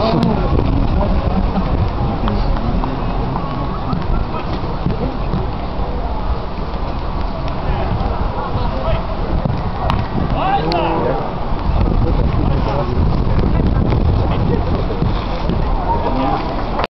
Oh.